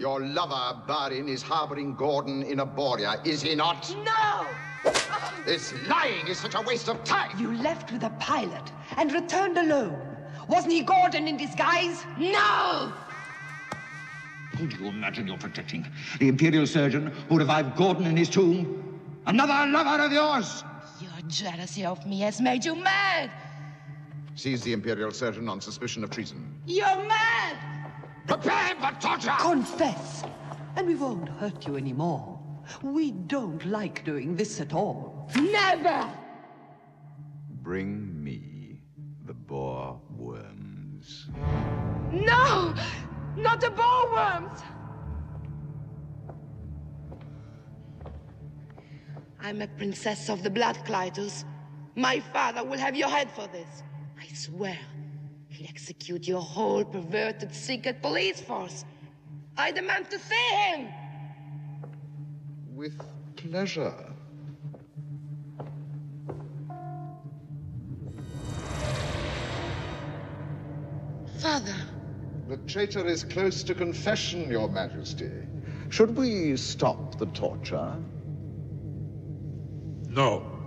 Your lover, Barin, is harboring Gordon in Arboria, is he not? No! This lying is such a waste of time. You left with a pilot and returned alone. Wasn't he Gordon in disguise? No! Who do you imagine you're protecting? The Imperial surgeon who revived Gordon in his tomb? Another lover of yours? Your jealousy of me has made you mad! Seize the Imperial surgeon on suspicion of treason. You're mad! Prepare for torture! Confess, and we won't hurt you anymore. We don't like doing this at all. Never! Bring me the bore worms. No! Not the bore worms! I'm a princess of the blood, Klytus. My father will have your head for this. I swear. He'll execute your whole perverted secret police force. I demand to see him! With pleasure. Father. The traitor is close to confession, Your Majesty. Should we stop the torture? No.